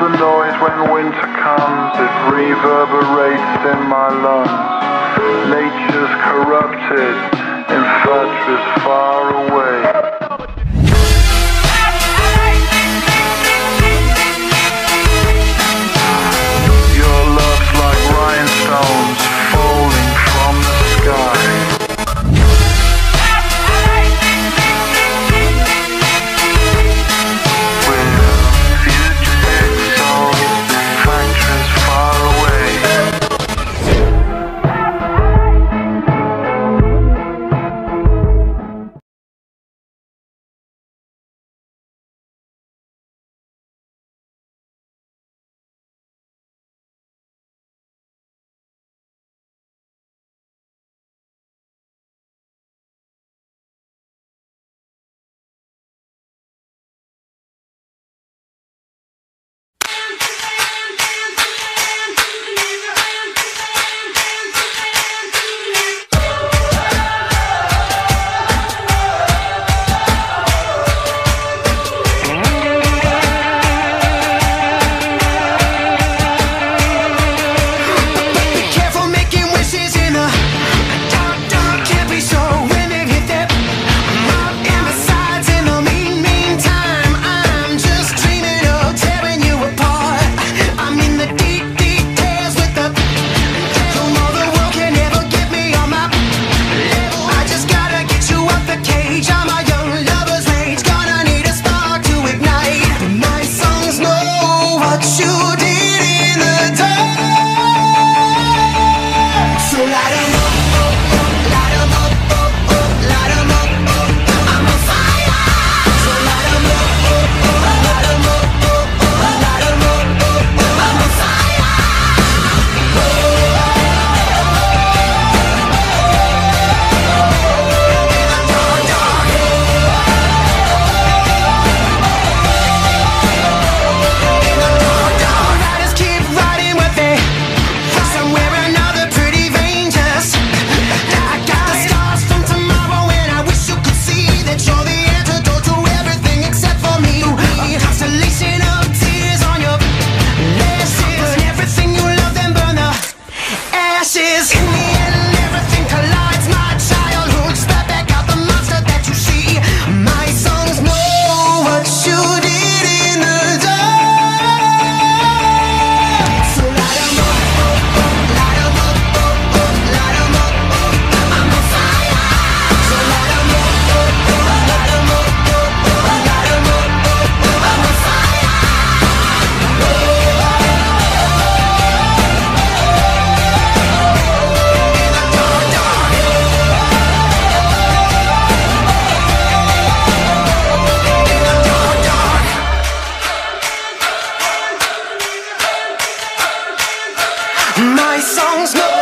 the noise when winter comes, it reverberates in my lungs. Nature's corrupted, infatuous songs No.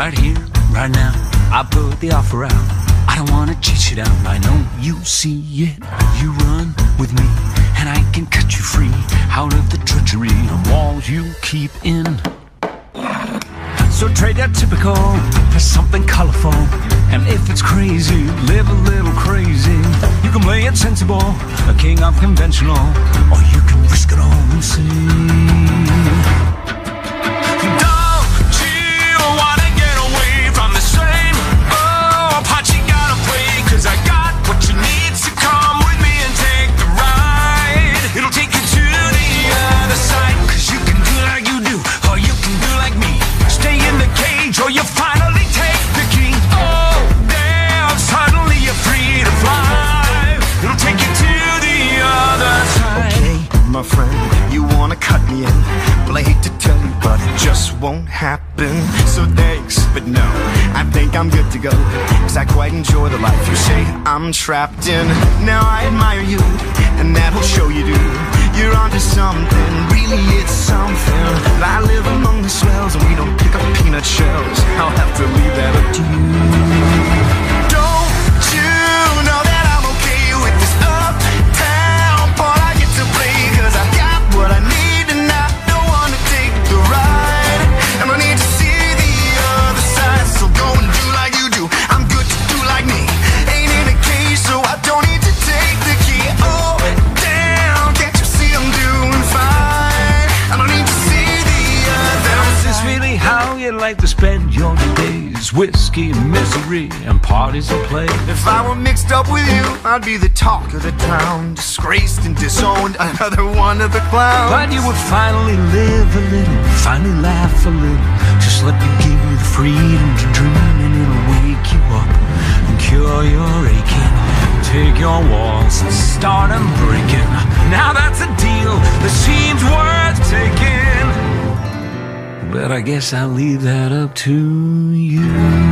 Right here, right now, I put the offer out. I don't wanna chase you down. I know you see it. You run with me, and I can cut you free out of the treachery and walls you keep in. So trade that typical for something colorful. And if it's crazy, live a little crazy. You can play it sensible, a king of conventional, or you can risk it all and see. Or you finally take the key. Oh, damn, suddenly you're free to fly. It'll take you to the other side. Okay, my friend, you wanna cut me in. Well, I hate to tell you, but it just won't happen. So thanks, but no, I think I'm good to go. Cause I quite enjoy the life you say I'm trapped in. Now I admire you, and that'll show you do. You're onto something, really it's something. I live among the swells, and we don't pick up peanut shells. To you. Your days? Whiskey, misery, and parties and play. If I were mixed up with you, I'd be the talk of the town. Disgraced and disowned, another one of the clowns. But you would finally live a little, finally laugh a little. Just let me give you the freedom to dream, and it'll wake you up and cure your aching. Take your walls and start them breaking. Now that's a deal that seems worth taking. But I guess I'll leave that up to you.